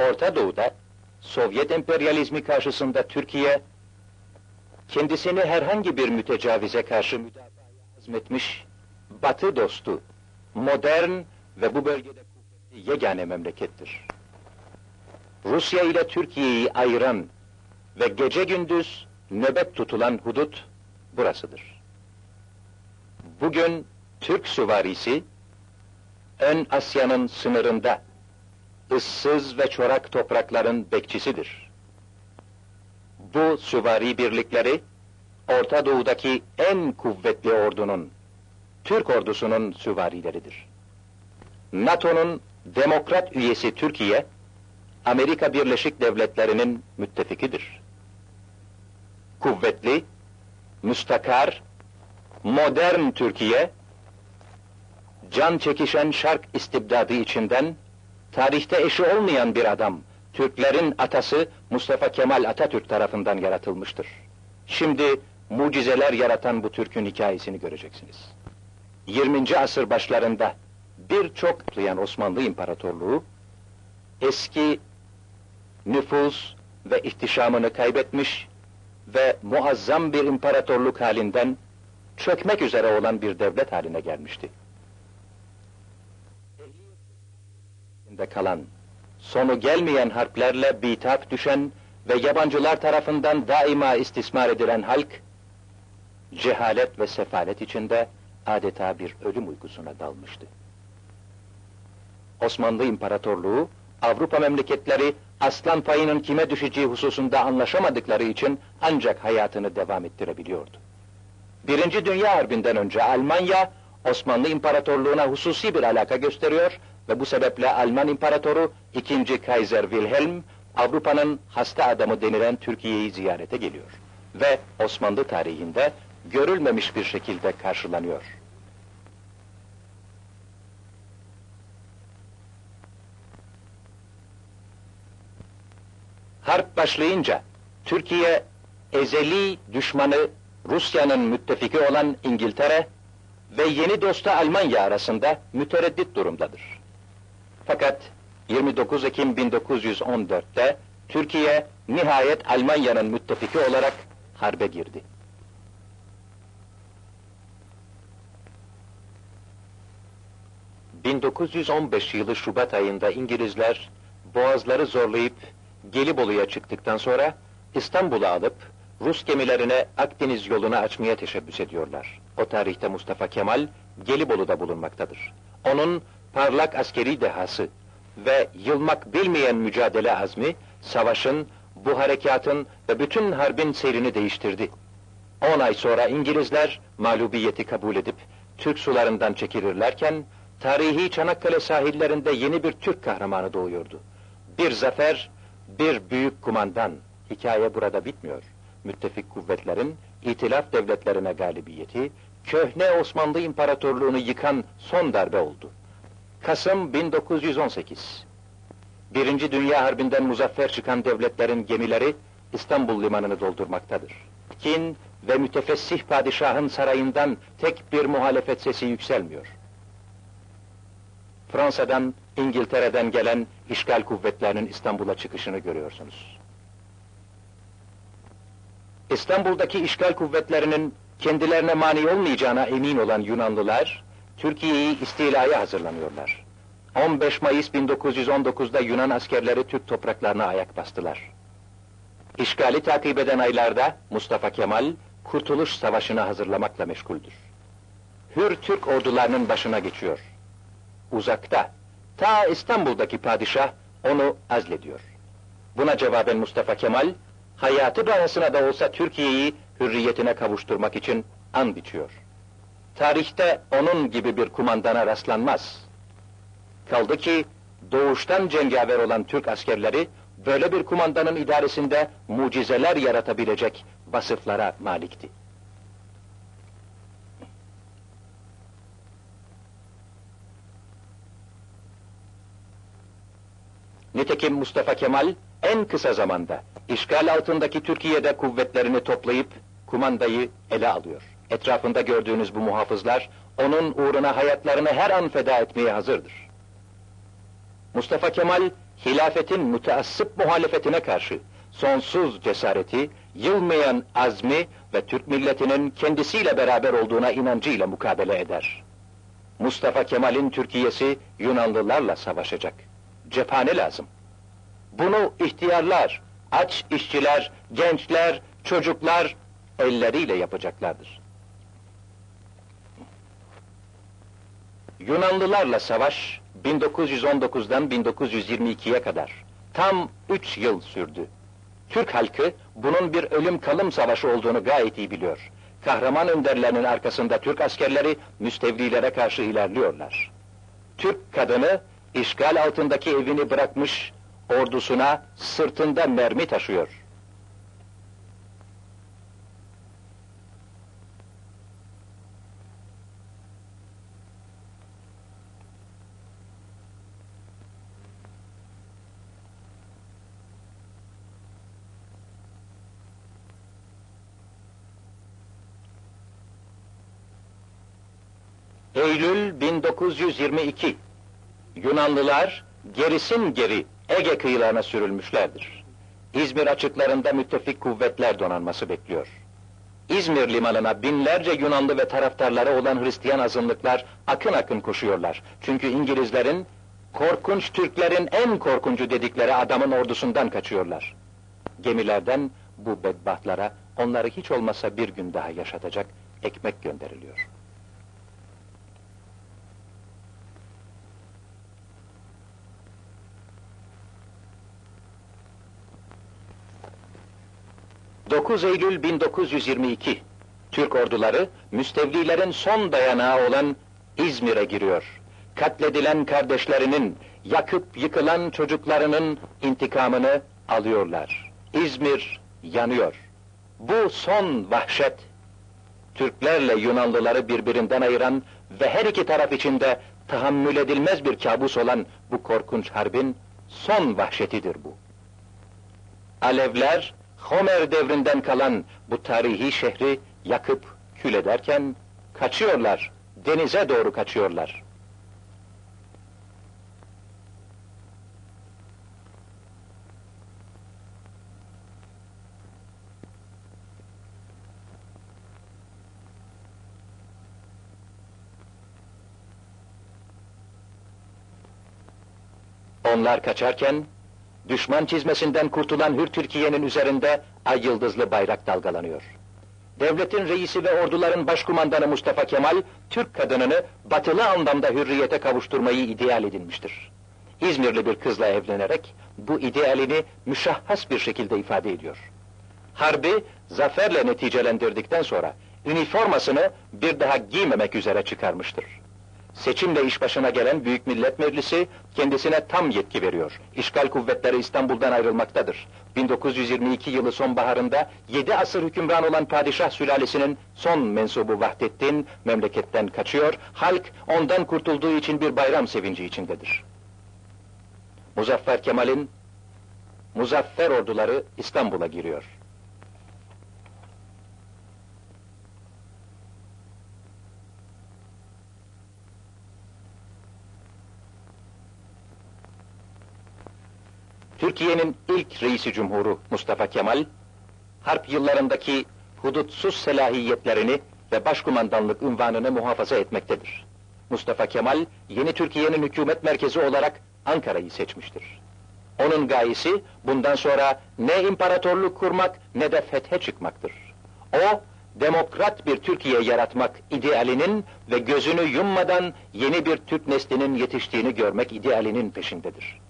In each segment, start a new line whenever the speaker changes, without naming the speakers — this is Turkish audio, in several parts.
Orta Doğu'da Sovyet emperyalizmi karşısında Türkiye kendisini herhangi bir mütecavize karşı müdafaya azmetmiş Batı dostu, modern ve bu bölgede kuvvetli yegane memlekettir. Rusya ile Türkiye'yi ayıran ve gece gündüz nöbet tutulan hudut burasıdır. Bugün Türk süvarisi Ön Asya'nın sınırında ıssız ve çorak toprakların bekçisidir. Bu süvari birlikleri Orta Doğu'daki en kuvvetli ordunun, Türk ordusunun süvarileridir. NATO'nun demokrat üyesi Türkiye, Amerika Birleşik Devletleri'nin müttefikidir. Kuvvetli, müstakar, modern Türkiye, can çekişen şark istibdadı içinden, tarihte eşi olmayan bir adam, Türklerin atası Mustafa Kemal Atatürk tarafından yaratılmıştır. Şimdi mucizeler yaratan bu Türk'ün hikayesini göreceksiniz. 20. asır başlarında birçok duyan Osmanlı İmparatorluğu eski nüfuz ve ihtişamını kaybetmiş ve muazzam bir imparatorluk halinden çökmek üzere olan bir devlet haline gelmişti. De kalan, sonu gelmeyen harplerle bitap düşen ve yabancılar tarafından daima istismar edilen halk, cehalet ve sefalet içinde adeta bir ölüm uykusuna dalmıştı. Osmanlı İmparatorluğu, Avrupa memleketleri aslan payının kime düşeceği hususunda anlaşamadıkları için ancak hayatını devam ettirebiliyordu. Birinci Dünya Harbi'nden önce Almanya, Osmanlı İmparatorluğu'na hususi bir alaka gösteriyor ve bu sebeple Alman İmparatoru 2. Kaiser Wilhelm, Avrupa'nın hasta adamı denilen Türkiye'yi ziyarete geliyor. Ve Osmanlı tarihinde görülmemiş bir şekilde karşılanıyor. Harp başlayınca Türkiye ezeli düşmanı Rusya'nın müttefiki olan İngiltere ve yeni dostu Almanya arasında mütereddit durumdadır. Fakat 29 Ekim 1914'te Türkiye nihayet Almanya'nın müttefiki olarak harbe girdi. ...1915 yılı Şubat ayında İngilizler... ...boğazları zorlayıp Gelibolu'ya çıktıktan sonra... ...İstanbul'u alıp Rus gemilerine Akdeniz yolunu açmaya teşebbüs ediyorlar. O tarihte Mustafa Kemal Gelibolu'da bulunmaktadır. Onun parlak askeri dehası ve yılmak bilmeyen mücadele azmi, savaşın, bu harekatın ve bütün harbin seyrini değiştirdi. On ay sonra İngilizler mağlubiyeti kabul edip Türk sularından çekilirlerken, tarihi Çanakkale sahillerinde yeni bir Türk kahramanı doğuyordu. Bir zafer, bir büyük kumandan. Hikaye burada bitmiyor. Müttefik kuvvetlerin itilaf devletlerine galibiyeti, köhne Osmanlı İmparatorluğunu yıkan son darbe oldu. Kasım 1918 Birinci Dünya Harbi'nden muzaffer çıkan devletlerin gemileri İstanbul limanını doldurmaktadır. Kin ve mütefessih padişahın sarayından tek bir muhalefet sesi yükselmiyor. Fransa'dan, İngiltere'den gelen işgal kuvvetlerinin İstanbul'a çıkışını görüyorsunuz. İstanbul'daki işgal kuvvetlerinin kendilerine mani olmayacağına emin olan Yunanlılar, Türkiye'yi istilaya hazırlanıyorlar. 15 Mayıs 1919'da Yunan askerleri Türk topraklarına ayak bastılar. İşgali takip eden aylarda Mustafa Kemal, Kurtuluş Savaşı'nı hazırlamakla meşguldür. Hür Türk ordularının başına geçiyor. Uzakta, ta İstanbul'daki padişah onu azlediyor. Buna cevaben Mustafa Kemal, hayatı bahasına da olsa Türkiye'yi hürriyetine kavuşturmak için and içiyor. Tarihte onun gibi bir kumandana rastlanmaz. Kaldı ki doğuştan cengaver olan Türk askerleri böyle bir kumandanın idaresinde mucizeler yaratabilecek vasıflara malikti. Nitekim Mustafa Kemal en kısa zamanda işgal altındaki Türkiye'de kuvvetlerini toplayıp kumandayı ele alıyor. Etrafında gördüğünüz bu muhafızlar onun uğruna hayatlarını her an feda etmeye hazırdır. Mustafa Kemal hilafetin müteassıp muhalefetine karşı sonsuz cesareti, yılmayan azmi ve Türk milletinin kendisiyle beraber olduğuna inancıyla mukabele eder. Mustafa Kemal'in Türkiye'si Yunanlılarla savaşacak. Cephane lazım. Bunu ihtiyarlar, aç işçiler, gençler, çocuklar elleriyle yapacaklardır. Yunanlılarla savaş 1919'dan 1922'ye kadar tam üç yıl sürdü. Türk halkı bunun bir ölüm kalım savaşı olduğunu gayet iyi biliyor. Kahraman önderlerinin arkasında Türk askerleri müstevlilere karşı ilerliyorlar. Türk kadını işgal altındaki evini bırakmış ordusuna sırtında mermi taşıyor. Eylül 1922 Yunanlılar gerisin geri Ege kıyılarına sürülmüşlerdir. İzmir açıklarında müttefik kuvvetler donanması bekliyor. İzmir limanına binlerce Yunanlı ve taraftarları olan Hristiyan azınlıklar akın akın koşuyorlar. Çünkü İngilizlerin korkunç Türklerin en korkuncu dedikleri adamın ordusundan kaçıyorlar. Gemilerden bu bedbahtlara onları hiç olmasa bir gün daha yaşatacak ekmek gönderiliyor. ...9 Eylül 1922... ...Türk orduları... ...müstevlilerin son dayanağı olan... ...İzmir'e giriyor. Katledilen kardeşlerinin... ...yakıp yıkılan çocuklarının... ...intikamını alıyorlar. İzmir yanıyor. Bu son vahşet... ...Türklerle Yunanlıları birbirinden ayıran... ...ve her iki taraf içinde... ...tahammül edilmez bir kabus olan... ...bu korkunç harbin... ...son vahşetidir bu. Alevler Homer devrinden kalan bu tarihi şehri yakıp kül ederken kaçıyorlar, denize doğru kaçıyorlar. Onlar kaçarken düşman çizmesinden kurtulan Hür Türkiye'nin üzerinde ay yıldızlı bayrak dalgalanıyor. Devletin reisi ve orduların başkumandanı Mustafa Kemal, Türk kadınını batılı anlamda hürriyete kavuşturmayı ideal edinmiştir. İzmirli bir kızla evlenerek bu idealini müşahhas bir şekilde ifade ediyor. Harbi zaferle neticelendirdikten sonra üniformasını bir daha giymemek üzere çıkarmıştır. Seçimle iş başına gelen Büyük Millet Meclisi kendisine tam yetki veriyor. İşgal kuvvetleri İstanbul'dan ayrılmaktadır. 1922 yılı sonbaharında 7 asır hükümran olan padişah sülalesinin son mensubu Vahdettin memleketten kaçıyor. Halk ondan kurtulduğu için bir bayram sevinci içindedir. Muzaffer Kemal'in muzaffer orduları İstanbul'a giriyor. Türkiye'nin ilk reisi cumhuru Mustafa Kemal, harp yıllarındaki hudutsuz selahiyetlerini ve başkumandanlık unvanını muhafaza etmektedir. Mustafa Kemal, yeni Türkiye'nin hükümet merkezi olarak Ankara'yı seçmiştir. Onun gayesi bundan sonra ne imparatorluk kurmak ne de fethe çıkmaktır. O, demokrat bir Türkiye yaratmak idealinin ve gözünü yummadan yeni bir Türk neslinin yetiştiğini görmek idealinin peşindedir.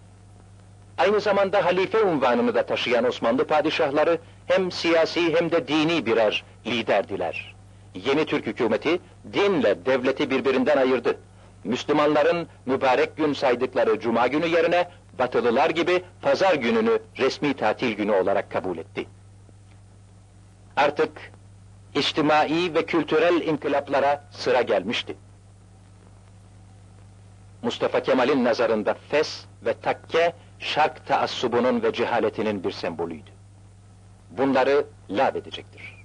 Aynı zamanda halife unvanını da taşıyan Osmanlı padişahları hem siyasi hem de dini birer liderdiler. Yeni Türk hükümeti dinle devleti birbirinden ayırdı. Müslümanların mübarek gün saydıkları cuma günü yerine batılılar gibi pazar gününü resmi tatil günü olarak kabul etti. Artık içtimai ve kültürel inkılaplara sıra gelmişti. Mustafa Kemal'in nazarında fes ve takke şark taassubunun ve cehaletinin bir sembolüydü. Bunları lab edecektir.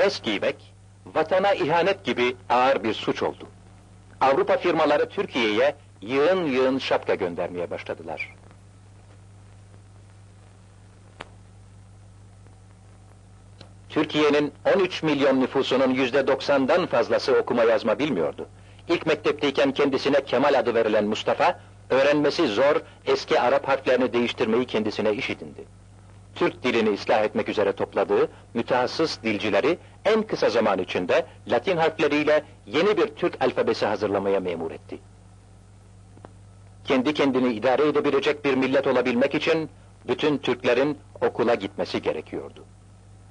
Fes giymek, vatana ihanet gibi ağır bir suç oldu. Avrupa firmaları Türkiye'ye yığın yığın şapka göndermeye başladılar. Türkiye'nin 13 milyon nüfusunun yüzde 90'dan fazlası okuma yazma bilmiyordu. İlk mektepteyken kendisine Kemal adı verilen Mustafa, öğrenmesi zor eski Arap harflerini değiştirmeyi kendisine iş edindi. Türk dilini ıslah etmek üzere topladığı mütehassıs dilcileri en kısa zaman içinde Latin harfleriyle yeni bir Türk alfabesi hazırlamaya memur etti. Kendi kendini idare edebilecek bir millet olabilmek için bütün Türklerin okula gitmesi gerekiyordu.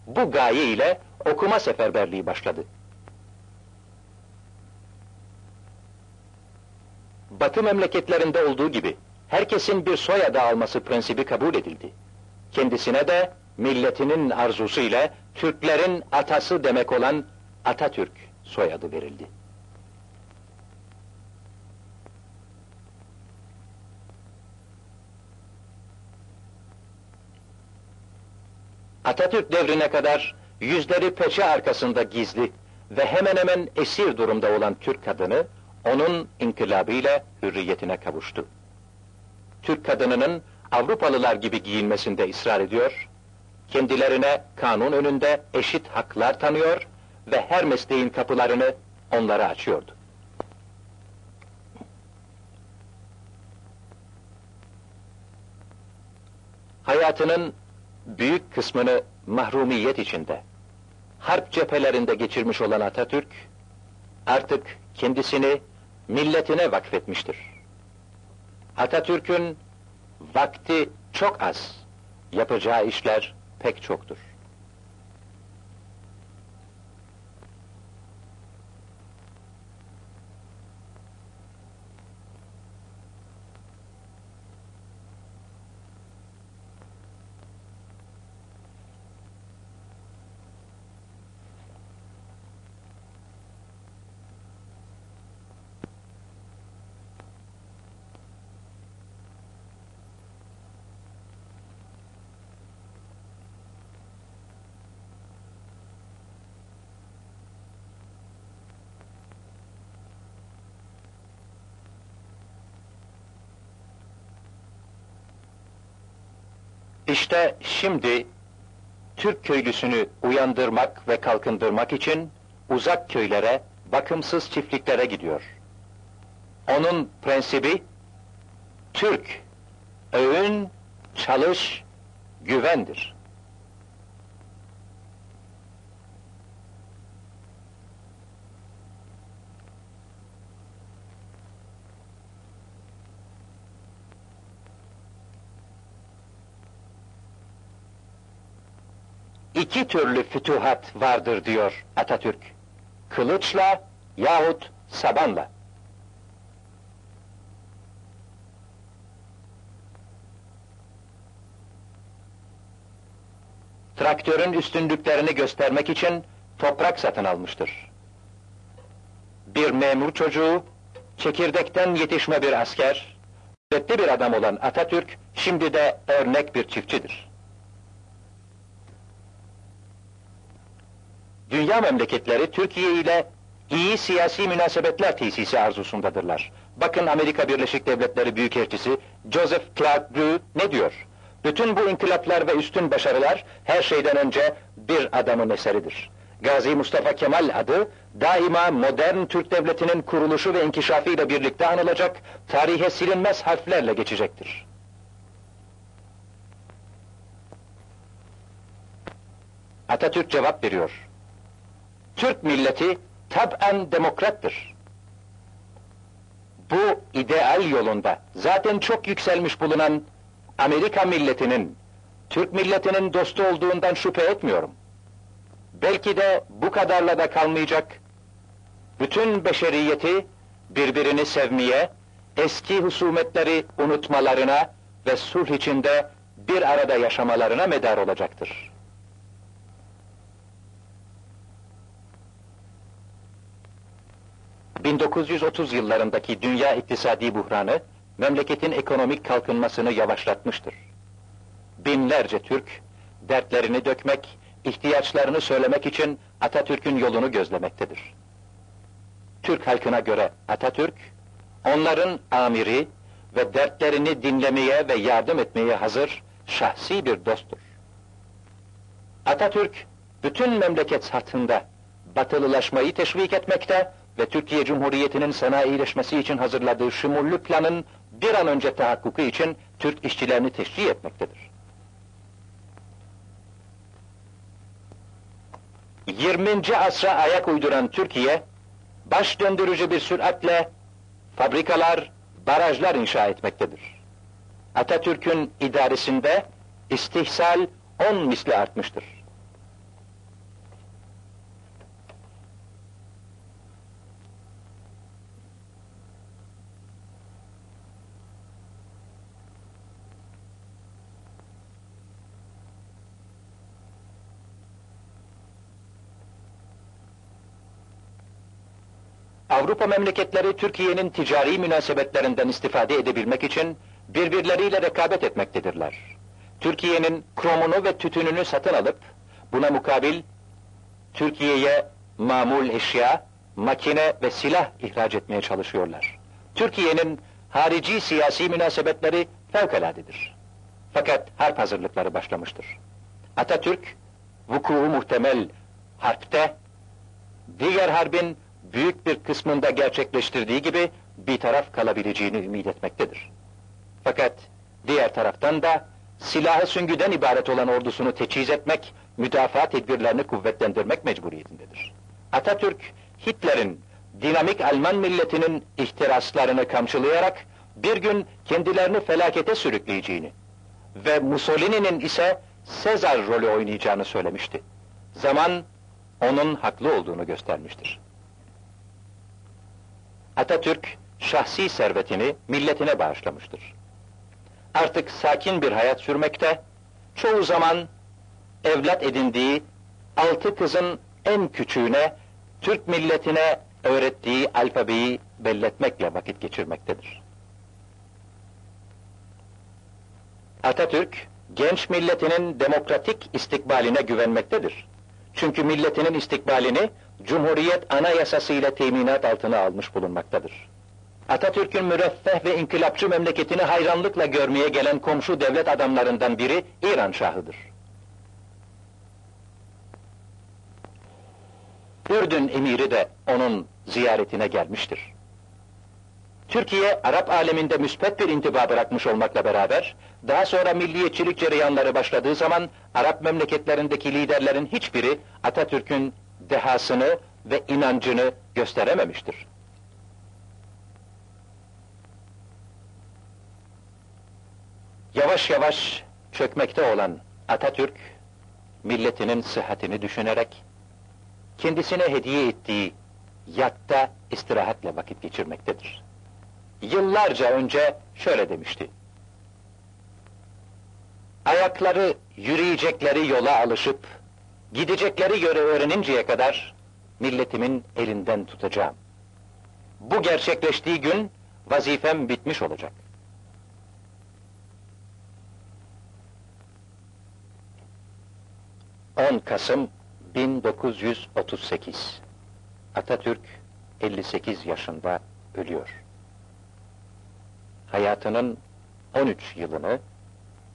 Bu gaye ile okuma seferberliği başladı. Batı memleketlerinde olduğu gibi herkesin bir soyadı alması prensibi kabul edildi. Kendisine de milletinin arzusu ile Türklerin atası demek olan Atatürk soyadı verildi. Atatürk devrine kadar yüzleri peçe arkasında gizli ve hemen hemen esir durumda olan Türk kadını onun inkılabıyla hürriyetine kavuştu. Türk kadınının Avrupalılar gibi giyinmesinde ısrar ediyor, kendilerine kanun önünde eşit haklar tanıyor ve her mesleğin kapılarını onlara açıyordu. Hayatının büyük kısmını mahrumiyet içinde, harp cephelerinde geçirmiş olan Atatürk, artık kendisini milletine vakfetmiştir. Atatürk'ün vakti çok az, yapacağı işler pek çoktur. İşte şimdi Türk köylüsünü uyandırmak ve kalkındırmak için uzak köylere, bakımsız çiftliklere gidiyor. Onun prensibi Türk, öğün, çalış, güvendir. İki türlü fütuhat vardır diyor Atatürk. Kılıçla yahut sabanla. Traktörün üstünlüklerini göstermek için toprak satın almıştır. Bir memur çocuğu, çekirdekten yetişme bir asker, kuvvetli bir adam olan Atatürk, şimdi de örnek bir çiftçidir. Dünya memleketleri Türkiye ile iyi siyasi münasebetler tesisi arzusundadırlar. Bakın Amerika Birleşik Devletleri Büyükelçisi Joseph Clark Drew ne diyor? Bütün bu inkılaplar ve üstün başarılar her şeyden önce bir adamın eseridir. Gazi Mustafa Kemal adı daima modern Türk devletinin kuruluşu ve inkişafı ile birlikte anılacak, tarihe silinmez harflerle geçecektir. Atatürk cevap veriyor. Türk milleti tab'en demokrattır. Bu ideal yolunda zaten çok yükselmiş bulunan Amerika milletinin, Türk milletinin dostu olduğundan şüphe etmiyorum. Belki de bu kadarla da kalmayacak. Bütün beşeriyeti birbirini sevmeye, eski husumetleri unutmalarına ve sulh içinde bir arada yaşamalarına medar olacaktır. 1930 yıllarındaki dünya iktisadi buhranı, memleketin ekonomik kalkınmasını yavaşlatmıştır. Binlerce Türk, dertlerini dökmek, ihtiyaçlarını söylemek için Atatürk'ün yolunu gözlemektedir. Türk halkına göre Atatürk, onların amiri ve dertlerini dinlemeye ve yardım etmeye hazır şahsi bir dosttur. Atatürk, bütün memleket sathında batılılaşmayı teşvik etmekte ve Türkiye Cumhuriyeti'nin sanayileşmesi için hazırladığı şumullü planın bir an önce tahakkuku için Türk işçilerini teşvik etmektedir. 20. asra ayak uyduran Türkiye, baş döndürücü bir süratle fabrikalar, barajlar inşa etmektedir. Atatürk'ün idaresinde istihsal 10 misli artmıştır. Avrupa memleketleri Türkiye'nin ticari münasebetlerinden istifade edebilmek için birbirleriyle rekabet etmektedirler. Türkiye'nin kromunu ve tütününü satın alıp buna mukabil Türkiye'ye mamul eşya, makine ve silah ihraç etmeye çalışıyorlar. Türkiye'nin harici siyasi münasebetleri fevkaladedir. Fakat harp hazırlıkları başlamıştır. Atatürk, vuku muhtemel harpte, diğer harbin büyük bir kısmında gerçekleştirdiği gibi bir taraf kalabileceğini ümit etmektedir. Fakat diğer taraftan da silahı süngüden ibaret olan ordusunu teçhiz etmek, müdafaa tedbirlerini kuvvetlendirmek mecburiyetindedir. Atatürk, Hitler'in dinamik Alman milletinin ihtiraslarını kamçılayarak bir gün kendilerini felakete sürükleyeceğini ve Mussolini'nin ise Sezar rolü oynayacağını söylemişti. Zaman onun haklı olduğunu göstermiştir. Atatürk şahsi servetini milletine bağışlamıştır. Artık sakin bir hayat sürmekte, çoğu zaman evlat edindiği altı kızın en küçüğüne Türk milletine öğrettiği alfabeyi belletmekle vakit geçirmektedir. Atatürk, genç milletinin demokratik istikbaline güvenmektedir. Çünkü milletinin istikbalini Cumhuriyet Anayasası ile teminat altına almış bulunmaktadır. Atatürk'ün müreffeh ve inkılapçı memleketini hayranlıkla görmeye gelen komşu devlet adamlarından biri İran Şahı'dır. Ürdün emiri de onun ziyaretine gelmiştir. Türkiye, Arap aleminde müspet bir intiba bırakmış olmakla beraber, daha sonra milliyetçilik cereyanları başladığı zaman, Arap memleketlerindeki liderlerin hiçbiri Atatürk'ün dehasını ve inancını gösterememiştir. Yavaş yavaş çökmekte olan Atatürk, milletinin sıhhatini düşünerek, kendisine hediye ettiği yatta istirahatle vakit geçirmektedir. Yıllarca önce şöyle demişti. Ayakları yürüyecekleri yola alışıp, gidecekleri yöre öğreninceye kadar milletimin elinden tutacağım. Bu gerçekleştiği gün vazifem bitmiş olacak. ...10 Kasım 1938. Atatürk 58 yaşında ölüyor. Hayatının 13 yılını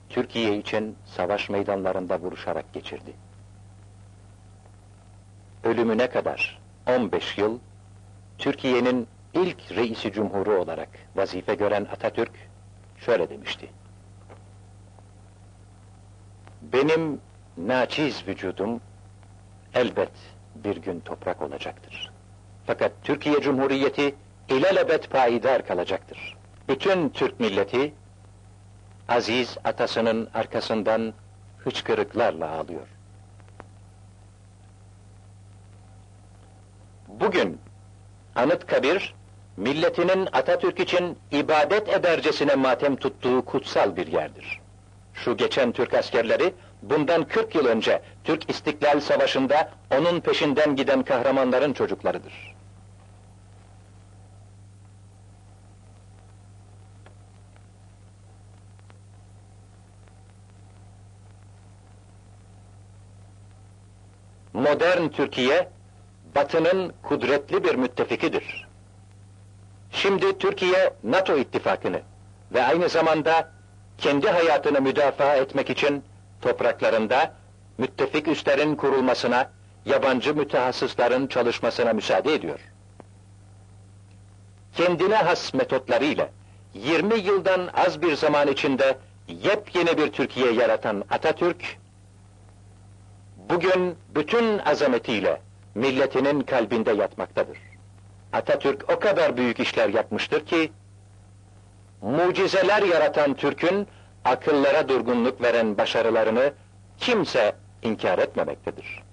Türkiye için savaş meydanlarında vuruşarak geçirdi. Ölümüne kadar 15 yıl Türkiye'nin ilk reisi cumhuru olarak vazife gören Atatürk şöyle demişti. Benim naçiz vücudum elbet bir gün toprak olacaktır. Fakat Türkiye Cumhuriyeti ilelebet payidar kalacaktır. Bütün Türk milleti aziz atasının arkasından hıçkırıklarla ağlıyor. Bugün Anıtkabir, milletinin Atatürk için ibadet edercesine matem tuttuğu kutsal bir yerdir. Şu geçen Türk askerleri, bundan 40 yıl önce Türk İstiklal Savaşı'nda onun peşinden giden kahramanların çocuklarıdır. modern Türkiye, Batı'nın kudretli bir müttefikidir. Şimdi Türkiye, NATO ittifakını ve aynı zamanda kendi hayatını müdafaa etmek için topraklarında müttefik üslerin kurulmasına, yabancı mütehassısların çalışmasına müsaade ediyor. Kendine has metotlarıyla 20 yıldan az bir zaman içinde yepyeni bir Türkiye yaratan Atatürk, bugün bütün azametiyle milletinin kalbinde yatmaktadır. Atatürk o kadar büyük işler yapmıştır ki, mucizeler yaratan Türk'ün akıllara durgunluk veren başarılarını kimse inkar etmemektedir.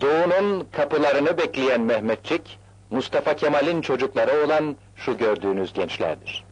Doğu'nun kapılarını bekleyen Mehmetçik, Mustafa Kemal'in çocukları olan şu gördüğünüz gençlerdir.